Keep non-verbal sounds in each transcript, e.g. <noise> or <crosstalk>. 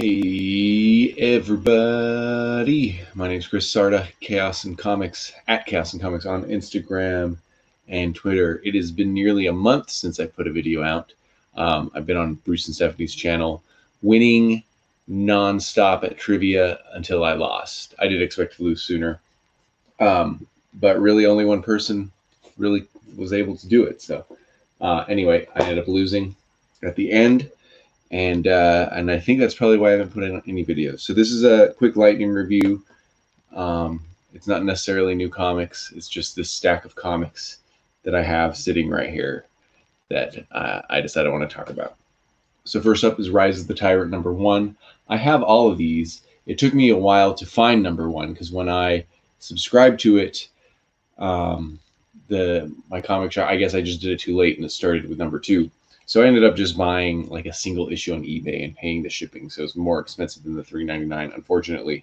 Hey everybody, my name is Chris Sarda, Chaos and Comics at Chaos and Comics on Instagram and Twitter. It has been nearly a month since I put a video out. Um, I've been on Bruce and Stephanie's channel, winning nonstop at trivia until I lost. I did expect to lose sooner, um, but really only one person really was able to do it. So uh, anyway, I ended up losing at the end and uh, and I think that's probably why I haven't put in any videos. So this is a quick lightning review. Um, it's not necessarily new comics. It's just this stack of comics that I have sitting right here that uh, I decided I want to talk about. So first up is Rise of the Tyrant number one. I have all of these. It took me a while to find number one because when I subscribed to it, um, the my comic shop, I guess I just did it too late and it started with number two. So I ended up just buying like a single issue on eBay and paying the shipping. So it's more expensive than the three ninety nine, unfortunately.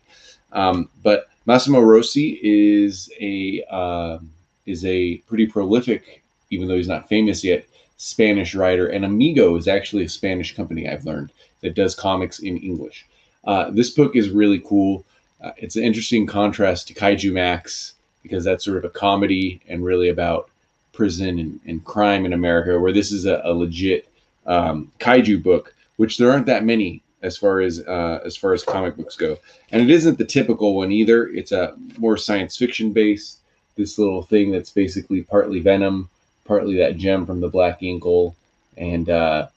Um, but Massimo Rosi is a uh, is a pretty prolific, even though he's not famous yet, Spanish writer. And Amigo is actually a Spanish company I've learned that does comics in English. Uh, this book is really cool. Uh, it's an interesting contrast to Kaiju Max because that's sort of a comedy and really about prison and, and crime in America, where this is a, a legit um, kaiju book, which there aren't that many as far as uh, as far as comic books go. And it isn't the typical one either. It's a more science fiction based. This little thing that's basically partly Venom, partly that gem from the Black Inkle, and uh,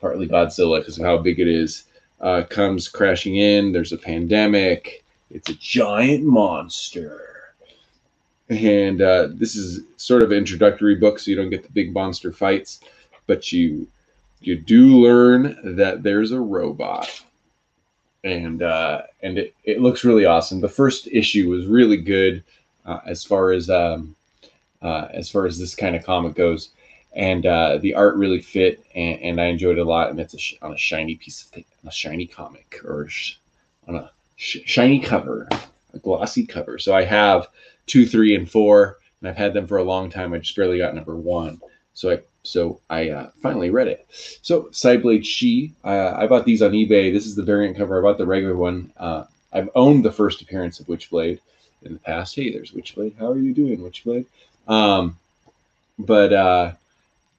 partly Godzilla because of how big it is. Uh, comes crashing in. There's a pandemic. It's a giant monster and uh, this is sort of an introductory book, so you don't get the big monster fights, but you you do learn that there's a robot, and uh, and it, it looks really awesome. The first issue was really good uh, as far as um, uh, as far as this kind of comic goes, and uh, the art really fit, and, and, I enjoyed it a lot. And it's a sh- on a shiny piece of a shiny comic or sh- on a sh- shiny cover, a glossy cover. So I have two, three, and four, and I've had them for a long time. I just barely got number one, so I so I uh, finally read it. So Cyblade Shi, uh, I bought these on eBay. This is the variant cover. I bought the regular one. Uh, I've owned the first appearance of Witchblade in the past. Hey, there's Witchblade. How are you doing, Witchblade? Um, but uh,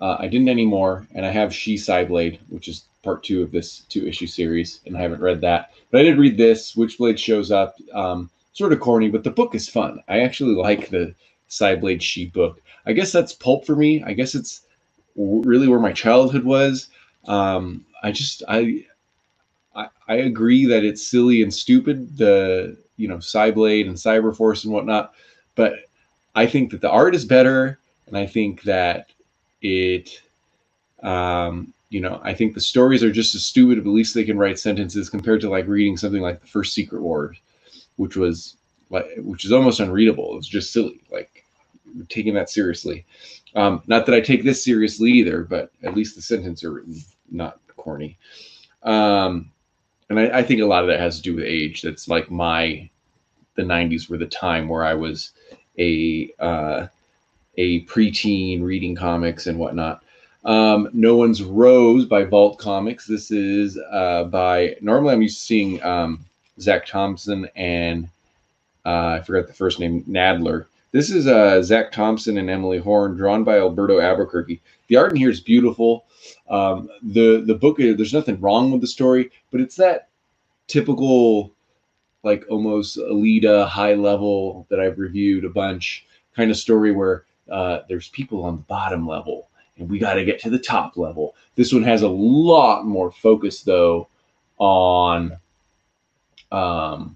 uh, I didn't anymore, and I have Shi Cyblade, which is part two of this two issue series, and I haven't read that. But I did read this. Witchblade shows up. Um, sort of corny, but the book is fun. I actually like the Cyblade Shi book. I guess that's pulp for me. I guess it's really where my childhood was. Um, I just I, I I agree that it's silly and stupid the you know Cyblade and Cyberforce and whatnot, but I think that the art is better, and I think that it um, you know I think the stories are just as stupid, but at least they can write sentences compared to like reading something like the first Secret Wars which was like which is almost unreadable. It's just silly. Like taking that seriously. Um, not that I take this seriously either, but at least the sentences are written not corny. Um, and I, I, think a lot of that has to do with age. That's like my the '90s were the time where I was a uh, a preteen reading comics and whatnot. Um, no One's Rose by Vault Comics. This is uh, by normally I'm used to seeing um, Zac Thompson and uh, I forgot the first name, Nadler. This is uh, Zac Thompson and Emily Horn, drawn by Alberto Albuquerque. The art in here is beautiful. Um, the the book, uh, there's nothing wrong with the story, but it's that typical, like almost Alita high level that I've reviewed a bunch kind of story where uh, there's people on the bottom level and we got to get to the top level. This one has a lot more focus though on um,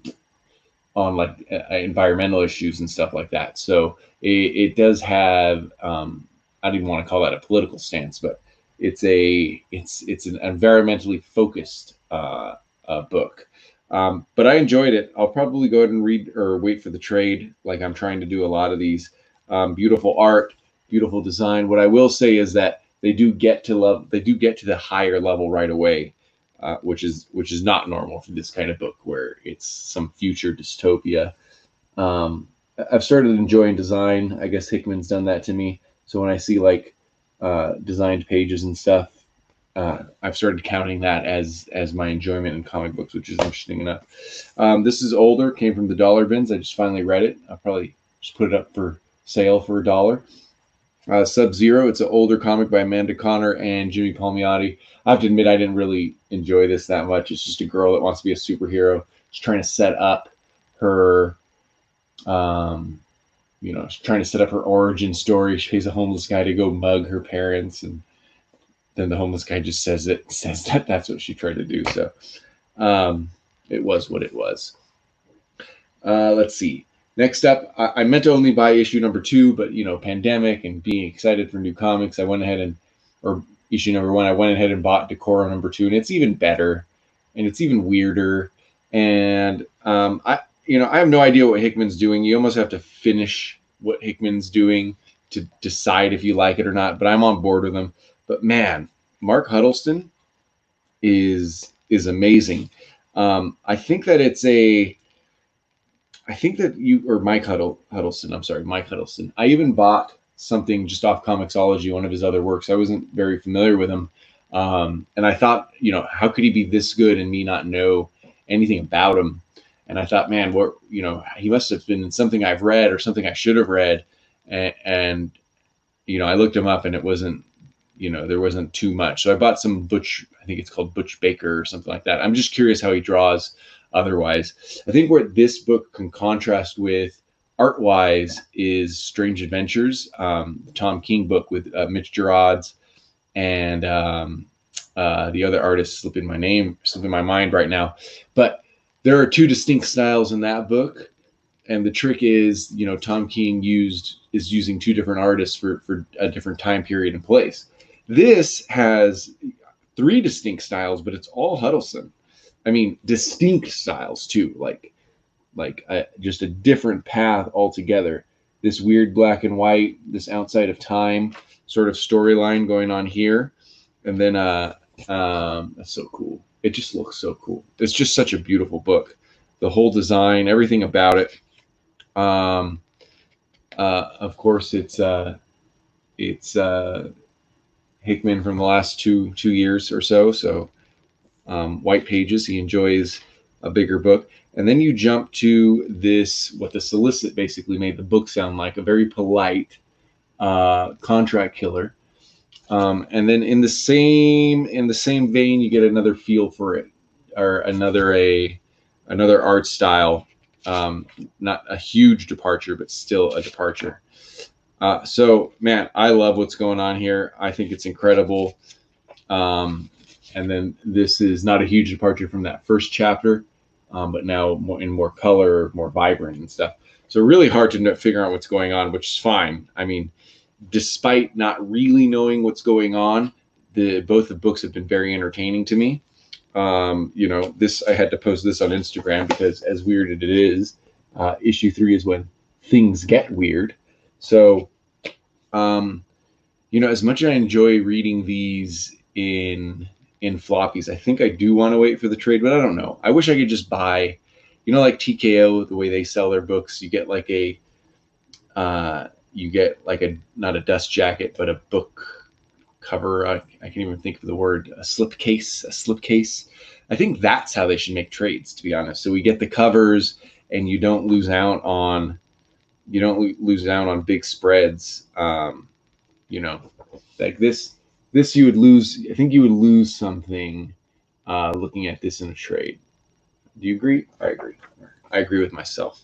on like uh, environmental issues and stuff like that. So it, it does have um, I don't even want to call that a political stance, but it's a it's it's an environmentally focused uh, uh, book. Um, but I enjoyed it. I'll probably go ahead and read or wait for the trade, like I'm trying to do a lot of these. Um, beautiful art, beautiful design. What I will say is that they do get to love. They do get to the higher level right away uh, which is which is not normal for this kind of book where it's some future dystopia. Um, I've started enjoying design. I guess Hickman's done that to me. So when I see like uh, designed pages and stuff, uh, I've started counting that as as my enjoyment in comic books, which is interesting enough. Um, this is older, came from the dollar bins. I just finally read it. I'll probably just put it up for sale for a dollar. Uh, Super Zero, it's an older comic by Amanda Conner and Jimmy Palmiotti. I have to admit, I didn't really enjoy this that much. It's just a girl that wants to be a superhero. She's trying to set up her, um, you know, she's trying to set up her origin story. She pays a homeless guy to go mug her parents, and then the homeless guy just says it <laughs> says that that's what she tried to do. So um, it was what it was. Uh, let's see. Next up, I, I, meant to only buy issue number two, but you know, pandemic and being excited for new comics, I went ahead and, or issue number one, I went ahead and bought Decorum number two, and it's even better, and it's even weirder, and um, I, you know, I have no idea what Hickman's doing. You almost have to finish what Hickman's doing to decide if you like it or not. But I'm on board with him. But man, Mark Huddleston is is amazing. Um, I think that it's a I think that you or Mike Huddle, Huddleston. I'm sorry, Mike Huddleston. I even bought something just off Comixology, one of his other works. I wasn't very familiar with him, um, and I thought, you know, how could he be this good and me not know anything about him? And I thought, man, what you know, he must have been something I've read or something I should have read, and, and you know, I looked him up and it wasn't, you know, there wasn't too much. So I bought some Butch. I think it's called Butch Baker or something like that. I'm just curious how he draws otherwise. I think where this book can contrast with art wise is Strange Adventures, um, Tom King book with uh, Mitch Gerads and um, uh, the other artist slipping my name, slipping my mind right now. But there are two distinct styles in that book. And the trick is, you know, Tom King used is using two different artists for, for a different time period and place. This has three distinct styles, but it's all Huddleston. I mean, distinct styles too, like like a, just a different path altogether. This weird black and white, this outside of time sort of storyline going on here, and then uh, um, that's so cool. It just looks so cool. It's just such a beautiful book. The whole design, everything about it. Um, uh, of course, it's uh, it's uh, Hickman from the last two two years or so. So um, white pages. He enjoys a bigger book. And then you jump to this, what the solicit basically made the book sound like a very polite uh, contract killer. Um, and then in the same in the same vein, you get another feel for it, or another a another art style. Um, not a huge departure, but still a departure. Uh, so, man, I love what's going on here. I think it's incredible. Um, and then this is not a huge departure from that first chapter, um, but now more in more color, more vibrant and stuff. So really hard to figure out what's going on, which is fine. I mean, despite not really knowing what's going on, the both the books have been very entertaining to me. Um, you know, this I had to post this on Instagram because as weird as it is, uh, issue three is when things get weird. So, um, you know, as much as I enjoy reading these in in floppies. I think I do want to wait for the trade, but I don't know. I wish I could just buy, you know, like TKO, the way they sell their books, you get like a, uh, you get like a, not a dust jacket, but a book cover. I, I can't even think of the word, a slip case, a slip case. I think that's how they should make trades, to be honest. So we get the covers and you don't lose out on, you don't lose out on big spreads. Um, you know, like this, this you would lose. I think you would lose something uh, looking at this in a trade. Do you agree? I agree. I agree with myself.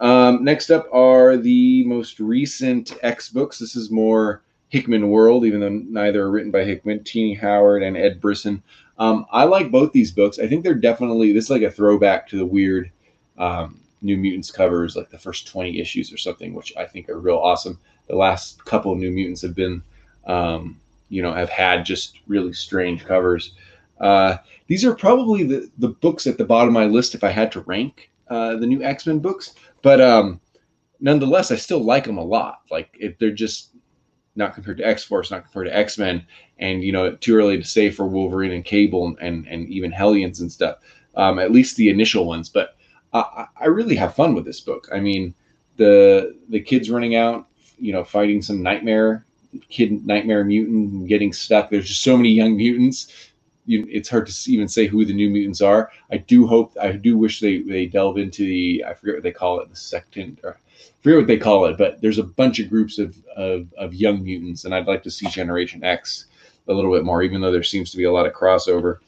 Um, next up are the most recent X books. This is more Hickman World, even though neither are written by Hickman. Tini Howard and Ed Brisson. Um, I like both these books. I think they're definitely this is like a throwback to the weird um, New Mutants covers, like the first 20 issues or something, which I think are real awesome. The last couple New Mutants have been um, you know have had just really strange covers. Uh, these are probably the the books at the bottom of my list if I had to rank uh, the new X Men books, but um, nonetheless, I still like them a lot. Like if they're just not compared to X Force, not compared to X Men, and you know too early to say for Wolverine and Cable and and, even Hellions and stuff. Um, at least the initial ones, but I, I really have fun with this book. I mean, the the kids running out, you know, fighting some nightmare kid Nightmare Mutant getting stuck. There's just so many young mutants. You, it's hard to even say who the new mutants are. I do hope, I do wish they they delve into the I forget what they call it, the second or I forget what they call it, but there's a bunch of groups of, of of young mutants, and I'd like to see Generation X a little bit more, even though there seems to be a lot of crossover.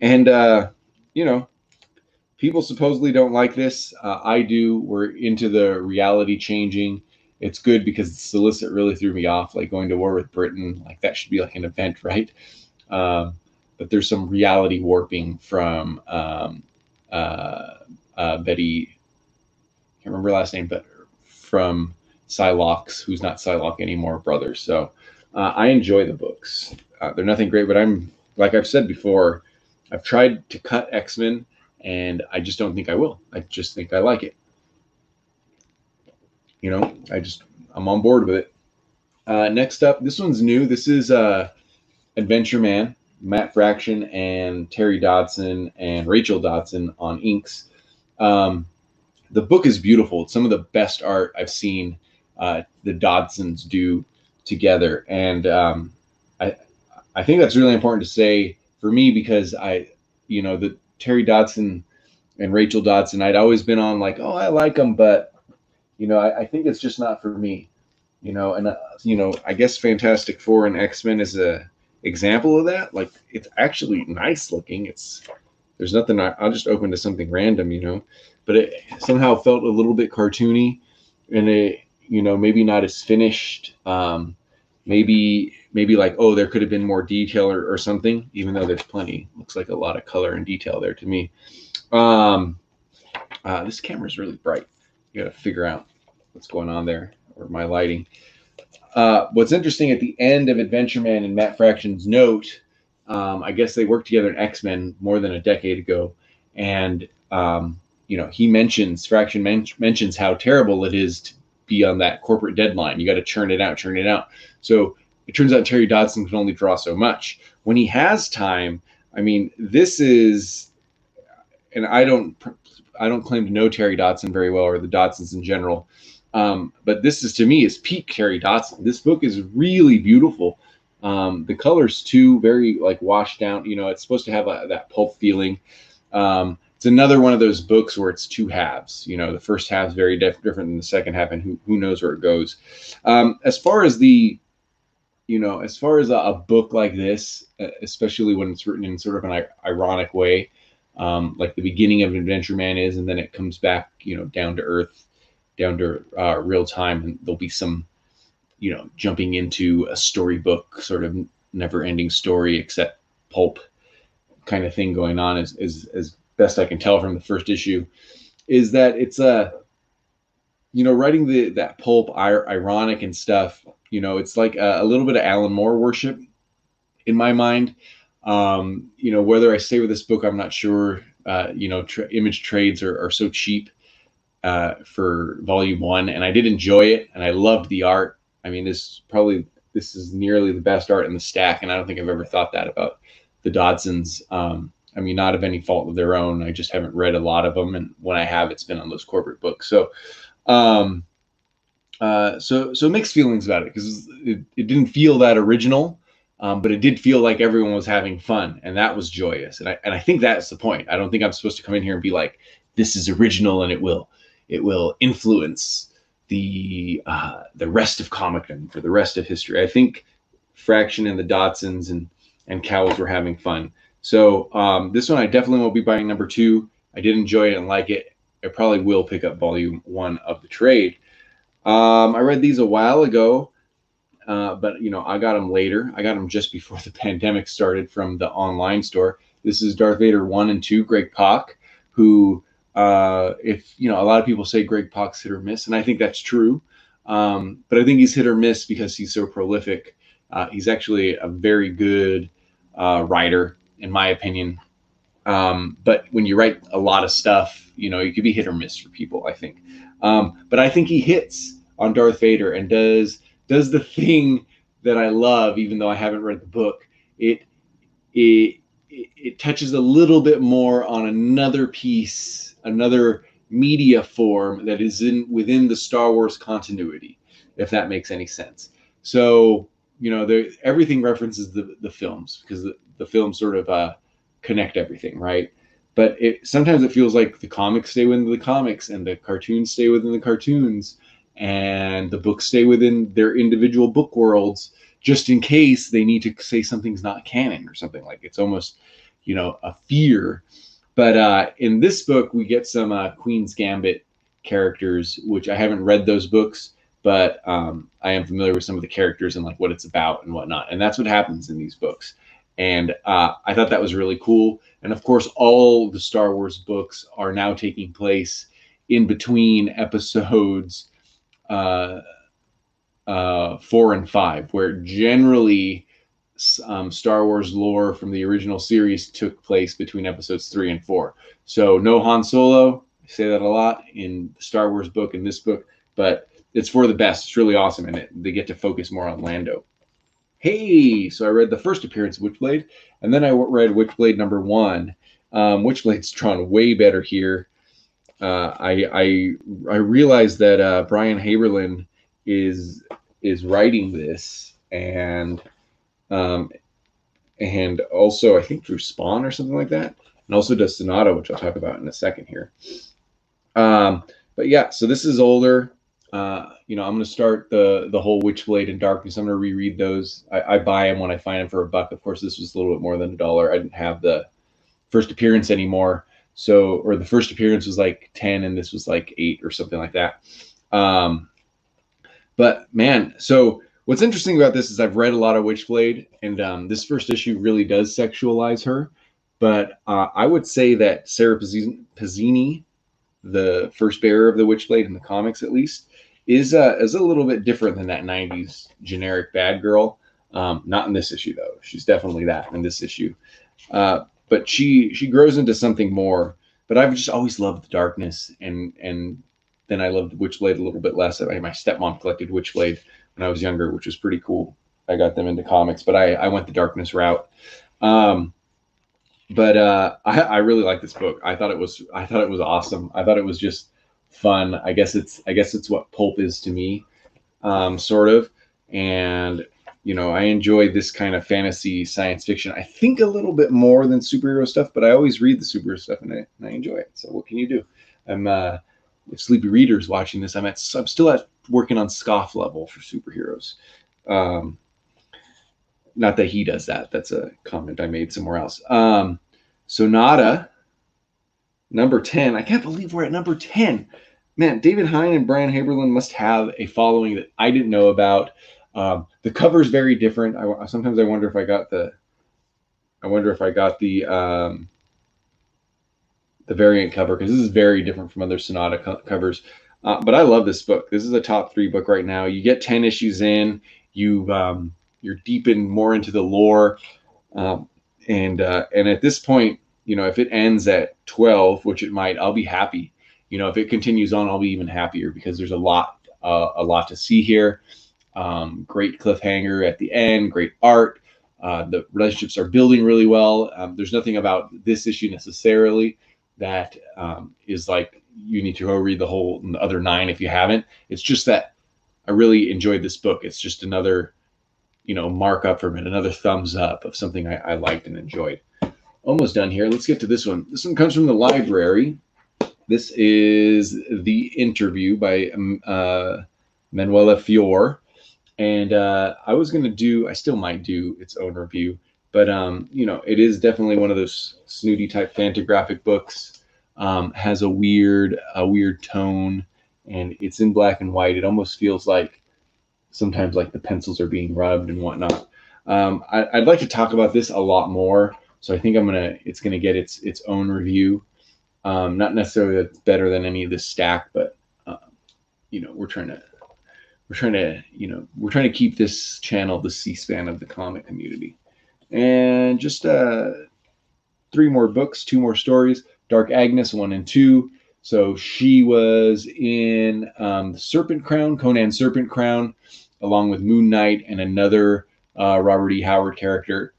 And uh, you know, people supposedly don't like this. Uh, I do. We're into the reality changing. It's good because the solicit really threw me off. Like going to war with Britain, like that should be like an event, <laughs> right? Um, but there's some reality warping from um, uh, uh, Betty. I can't remember last name, but from Psylocke's, who's not Psylocke anymore, brother. So uh, I enjoy the books. Uh, they're nothing great, but I'm like I've said before. I've tried to cut X Men and I just don't think I will. I just think I like it. You know, I just I'm on board with it. Uh, next up, this one's new. This is uh, Adventure Man, Matt Fraction and Terry Dodson and Rachel Dodson on inks. Um, the book is beautiful. It's some of the best art I've seen uh, the Dodsons do together, and um, I I think that's really important to say for me because I you know the Terry Dodson and Rachel Dodson, I'd always been on like, oh, I like them, but you know, I, I think it's just not for me. You know, and uh, you know, I guess Fantastic Four and X Men is a example of that. Like, it's actually nice looking. It's there's nothing. I, I'll just open to something random, you know, but it somehow felt a little bit cartoony, and it, you know, maybe not as finished. Um, maybe maybe like oh there could have been more detail or, or something even though there's plenty looks like a lot of color and detail there to me um uh, this camera is really bright gotta figure out what's going on there or my lighting. Uh, what's interesting at the end of adventure man and matt fraction's note um, i guess they worked together in x-men more than a decade ago and um, you know he mentions fraction men- mentions how terrible it is to be on that corporate deadline. You got to churn it out churn it out. So it turns out Terry Dodson can only draw so much. When he has time, I mean, this is, and I don't, I don't claim to know Terry Dodson very well or the Dodsons in general, um, but this is to me is peak Terry Dodson. This book is really beautiful. Um, the colors too, very like washed down. You know, it's supposed to have a, that pulp feeling. Um, it's another one of those books where it's two halves. You know, the first half is very diff- different than the second half, and who who knows where it goes. Um, as far as the you know, as far as a, a, book like this, especially when it's written in sort of an ironic way, um, like the beginning of Adventure Man is, and then it comes back, you know, down to earth, down to uh, real time, and there'll be some, you know, jumping into a storybook sort of never-ending story, except pulp kind of thing going on, as as as best I can tell from the first issue, is that it's a you know, writing the that pulp ironic and stuff you know, it's like a, a little bit of Alan Moore worship in my mind. Um, you know, whether I stay with this book, I'm not sure. Uh, you know, tra- image trades are, are so cheap uh, for volume one, and I did enjoy it, and I loved the art. I mean, this probably this is nearly the best art in the stack, and I don't think I've ever thought that about the Dodsons. Um, I mean, not of any fault of their own. I just haven't read a lot of them, and when I have, it's been on those corporate books. So, um, uh, so so mixed feelings about it because it, it didn't feel that original, um, but it did feel like everyone was having fun, and that was joyous. And I and I think that's the point. I don't think I'm supposed to come in here and be like, this is original and it will it will influence the uh, the rest of comicdom for the rest of history. I think Fraction and the Dodsons and and Cowles were having fun. So um, this one I definitely won't be buying number two. I did enjoy it and like it. I probably will pick up volume one of the trade. Um, I read these a while ago, uh, but you know I got them later. I got them just before <laughs> the pandemic started from the online store. This is Darth Vader one and two, Greg Pak, who, uh, if you know, a lot of people say Greg Pak's hit or miss, and I think that's true. Um, but I think he's hit or miss because he's so prolific. Uh, he's actually a very good uh, writer, in my opinion. Um, but when you write a lot of stuff, you know, you could be hit or miss for people. I think, um, but I think he hits on Darth Vader and does does the thing that I love, even though I haven't read the book. It it it touches a little bit more on another piece, another media form that is in within the Star Wars continuity, if that makes any sense. So you know, there everything references the the films because the, the films sort of uh, connect everything, right? But it sometimes it feels like the comics stay within the comics and the cartoons stay within the cartoons and the books stay within their individual book worlds just in case they need to say something's not canon or something. Like it's almost you know a fear. But uh, in this book we get some uh, queen's gambit characters which i haven't read those books but um, i am familiar with some of the characters and like what it's about and whatnot. And that's what happens in these books. And uh, i thought that was really cool. And of course all the star wars books are now taking place in between episodes uh, uh, four and five, where generally um, Star Wars lore from the original series took place between episodes three and four. So no Han Solo. I say that a lot in the Star Wars book and this book, but it's for the best. It's really awesome, and it, they get to focus more on Lando. Hey, so I read the first appearance of Witchblade, and then I read Witchblade number one. Um, Witchblade's drawn way better here. Uh, I I I realized that uh, Brian Haberlin is is writing this and um, and also I think through Spawn or something like that, and also does Sonata, which I'll talk about in a second here. Um, but yeah, so this is older. Uh, you know, I'm going to start the the whole Witchblade and Darkness. I'm to reread those. I, I, buy them when I find them for a buck. Of course, this was a little bit more than a dollar. I didn't have the first appearance anymore, so or the first appearance was like ten, and this was like eight or something like that. Um, but man, so what's interesting about this is I've read a lot of Witchblade, and um, this first issue really does sexualize her. But uh, I would say that Sara Pezzini, the first bearer of the Witchblade in the comics, at least, is uh, is a little bit different than that '90s generic bad girl. Um, not in this issue though. She's definitely that in this issue. Uh, but she she grows into something more. But I've just always loved the darkness and and then I loved Witchblade a little bit less. I, my stepmom collected Witchblade when I was younger, which was pretty cool. I got them into comics, but I, I went the darkness route. Um, but uh, I, I really like this book. I thought it was I thought it was awesome. I thought it was just fun. I guess it's I guess it's what pulp is to me, um, sort of. And you know, I enjoy this kind of fantasy science fiction. I think a little bit more than superhero stuff, but I always read the superhero stuff and I, and I enjoy it. So what can you do? I'm uh, if sleepy readers watching this, I'm at I'm still at working on scoff level for superheroes. Um, not that he does that. That's a comment I made somewhere else. Um, Sonata, number 10. I can't believe we're at number 10. Man, David Hine and Brian Haberlin must have a following that I didn't know about. Um, the cover is very different. I, sometimes I wonder if I got the, I wonder if I got the, um, the variant cover because this is very different from other Sonata co- covers. Uh, but I love this book. This is a top three book right now. You get ten issues in, you um, you're deepened more into the lore, um, and uh, and at this point, you know, if it ends at twelve, which it might, I'll be happy. You know, if it continues on, I'll be even happier because there's a lot uh, a lot to see here. Um, great cliffhanger at the end, great art. Uh, the relationships are building really well. Um, there's nothing about this issue necessarily that um, is like you need to go read the whole the other nine if you haven't. It's just that I really enjoyed this book. It's just another, you know, markup from it, another thumbs up of something I, I liked and enjoyed. Almost done here. Let's get to this one. This one comes from the library. This is the interview by um, uh, Manuela Fior. And uh, I was going to do, I still might do its own review, but um, you know, it is definitely one of those snooty type Fantagraphic books. Um, has a weird, a weird tone, and it's in black and white. It almost feels like sometimes like the pencils are being rubbed and whatnot. Um, I, would like to talk about this a lot more, so I think I'm gonna, it's gonna get its its own review. Um, not necessarily that's better than any of this stack, but uh, you know, we're trying to we're trying to you know we're trying to keep this channel the C-SPAN of the comic community and just uh, three more books, two more stories. Dark Agnes one and two. So she was in um, the Serpent Crown, Conan Serpent Crown, along with Moon Knight and another uh, Robert E. Howard character.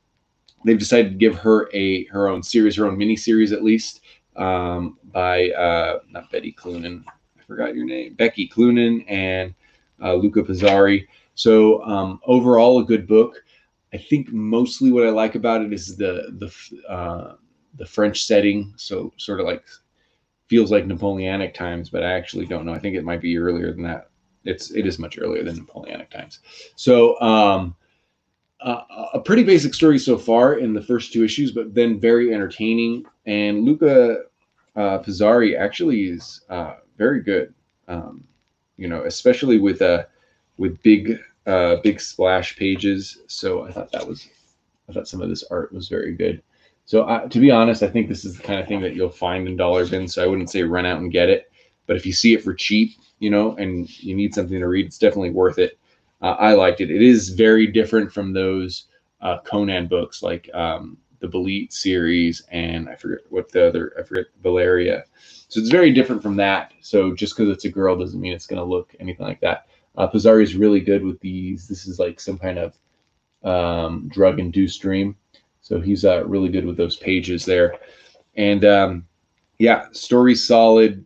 They've decided to give her a her own series, her own mini series at least, um, by uh, not Betty Cloonan, I forgot your name, Becky Cloonan and Luca Pizzari. So um, overall, a good book. I think mostly what I like about it is the the uh, the French setting. So sort of like feels like Napoleonic times, but I actually don't know. I think it might be earlier than that. It's it is much earlier than Napoleonic times. So um, uh, a pretty basic story so far in the first two issues, but then very entertaining. And Luca uh, Pizzari actually is uh, very good. Um, you know, especially with uh, with big uh, big splash pages. So I thought that was I thought some of this art was very good. So uh, to be honest, I think this is the kind of thing that you'll find in dollar bins. So I wouldn't say run out and get it, but if you see it for cheap, you know, and you need something to read, it's definitely worth it. Uh, I liked it. It is very different from those uh, Conan books like um, the Belit series and I forget what the other I forget Valeria. So it's very different from that. So just because it's a girl doesn't mean it's going to look anything like that. Uh, is really good with these. This is like some kind of um, drug-induced dream. So he's uh, really good with those pages there. And um, yeah, story solid.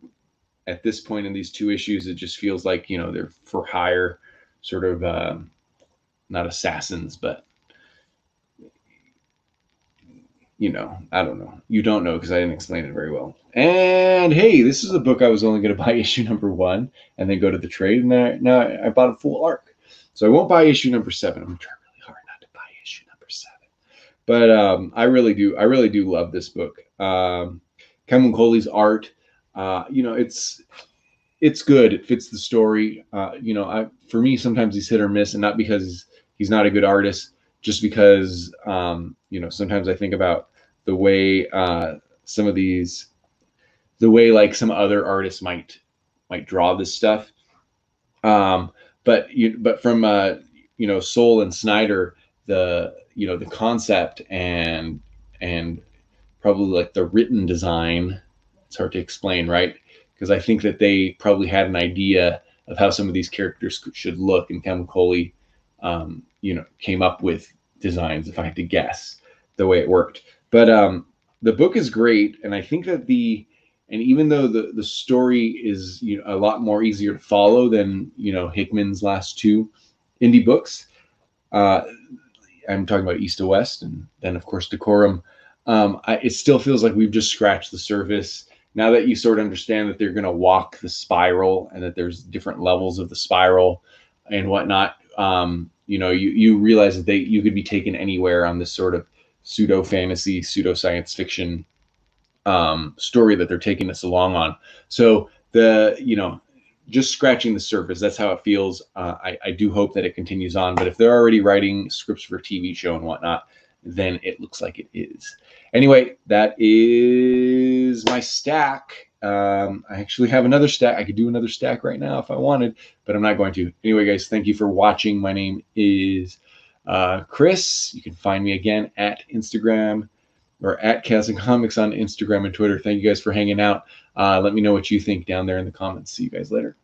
At this point in these two issues, it just feels like you know they're for hire, sort of um, not assassins, but you know, I don't know. You don't know because I didn't explain it very well. And hey, this is a book I was only going <laughs> to buy issue number one and then go to the trade. And now, now I bought a full arc. So I won't buy issue number seven. I'm going to try really hard not to buy issue number seven. But um, I really do. I really do love this book. Um, Camuncoli's art, uh, you know, it's it's good. It fits the story. Uh, you know, I, for me, sometimes he's hit or miss, and not because he's not a good artist, just because um, you know sometimes I think about the way uh, some of these, the way like some other artists might might draw this stuff. Um, but you, but from uh, you know Soule and Snyder, the you know the concept and and probably like the written design. It's hard to explain, right? Because I think that they probably had an idea of how some of these characters should look, and Camuncoli, um, you know, came up with designs. If I had to guess, the way it worked. But um, the book is great, and I think that the and even though the the story is you know a lot more easier to follow than you know Hickman's last two indie books, uh, I'm talking about East of West, and then of course Decorum. Um, I, it still feels like we've just scratched the surface. Now that you sort of understand that they're going to walk the spiral and that there's different levels of the spiral and whatnot, um, you know, you you realize that they you could be taken anywhere on this sort of pseudo fantasy, pseudo science fiction um, story that they're taking us along on. So the you know just scratching the surface. That's how it feels. Uh, I, I do hope that it continues on. But if they're already writing scripts for TV show and whatnot, then it looks like it is. Anyway, that is my stack. Um, I actually have another stack. I could do another stack right now if I wanted, but I'm not going to. Anyway, guys, thank you for watching. My name is uh, Chris. You can find me again at Instagram or at and Comics on Instagram and Twitter. Thank you guys for hanging out. Uh, let me know what you think down there in the comments. See you guys later.